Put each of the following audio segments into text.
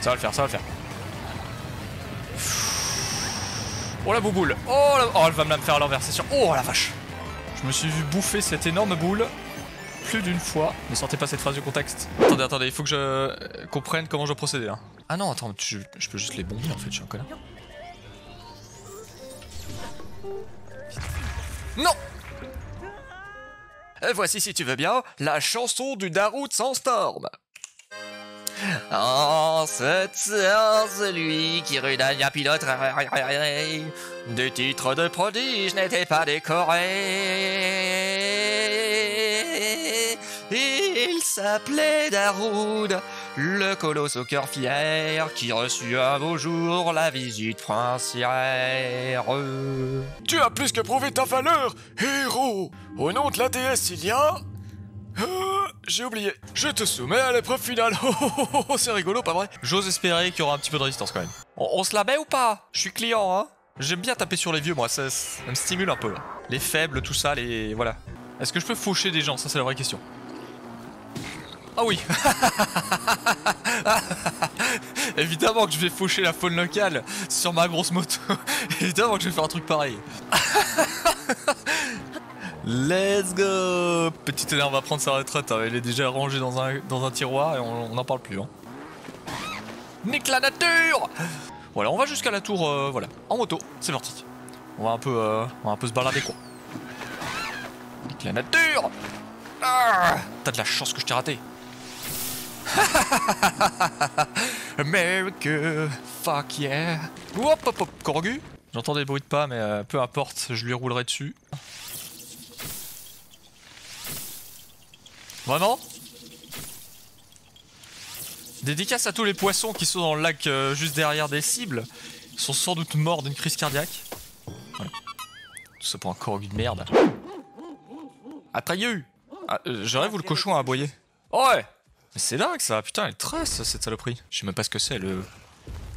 Ça va le faire, ça va le faire. Oh la bouboule Oh, la... oh elle va me la faire à l'envers, c'est sûr. Oh la vache Je me suis vu bouffer cette énorme boule plus d'une fois. Ne sortez pas cette phrase du contexte. Attendez, attendez, il faut que je euh, comprenne comment je dois procéder là. Ah non, attends, je, je peux juste les bomber en fait, je suis un connard. Non Et Voici, si tu veux bien, la chanson du Darude sans storm. En cette séance, celui qui rudania pilote du titre de prodige n'était pas décoré. Il s'appelait Darude, le colosse au cœur fier qui reçut un beau jour la visite princière. Tu as plus que prouvé ta valeur, héros Au nom de l'ATS, il y a... Euh, J'ai oublié. Je te soumets à l'épreuve finale. Oh, oh, oh, oh, oh, c'est rigolo, pas vrai J'ose espérer qu'il y aura un petit peu de résistance quand même. On, on se la met ou pas? Je suis client, hein J'aime bien taper sur les vieux, moi, ça, ça me stimule un peu. là. Les faibles, tout ça, les... Voilà. Est-ce que je peux faucher des gens? Ça, c'est la vraie question. Ah oui Évidemment que je vais faucher la faune locale sur ma grosse moto. Évidemment que je vais faire un truc pareil. Let's go Petit énerve va prendre sa retraite, hein. il est déjà rangé dans un, dans un tiroir et on n'en parle plus. Hein. Nique la nature Voilà, on va jusqu'à la tour, euh, voilà, en moto, c'est parti. On va un peu, euh, on va un peu se balader quoi. Nique la nature ah T'as de la chance que je t'ai raté. America, fuck yeah. Hop hop hop, Corgu. J'entends des bruits de pas, mais euh, peu importe, je lui roulerai dessus. Vraiment Dédicace à tous les poissons qui sont dans le lac euh, juste derrière des cibles. Ils sont sans doute morts d'une crise cardiaque. Voilà. Tout ça pour un corgu de merde. Atreyu ah, euh, Je rêve où le cochon a aboyé. Oh ouais Mais c'est dingue ça, putain, elle trace cette saloperie. Je sais même pas ce que c'est, le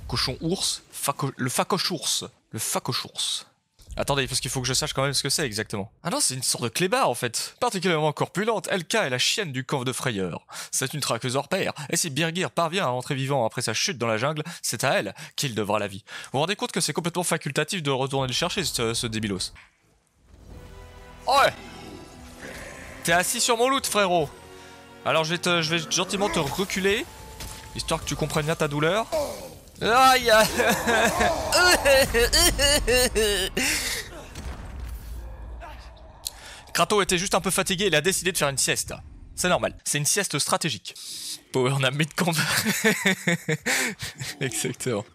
cochon ours. Le facoche ours. Le facoche ours. Attendez, parce qu'il faut que je sache quand même ce que c'est exactement. Ah non, c'est une sorte de clébard en fait. Particulièrement corpulente, LK est la chienne du camp de frayeur. C'est une traqueuse hors pair, et si Birgir parvient à rentrer vivant après sa chute dans la jungle, c'est à elle qu'il devra la vie. Vous vous rendez compte que c'est complètement facultatif de retourner le chercher, ce, débilos Ouais T'es assis sur mon loot, frérot Alors je vais, je vais gentiment te reculer, histoire que tu comprennes bien ta douleur. Aïe Kratos était juste un peu fatigué, il a décidé de faire une sieste. C'est normal, c'est une sieste stratégique. Power on a mis de combat. Exactement.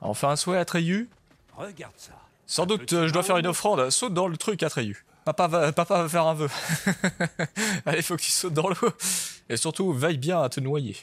On fait un souhait à Atreyu Regarde ça. Sans doute, euh, je dois faire une offrande. Saute dans le truc, Atreyu. Papa va, papa va faire un vœu. Allez, faut que tu sautes dans l'eau. Et surtout, veille bien à te noyer.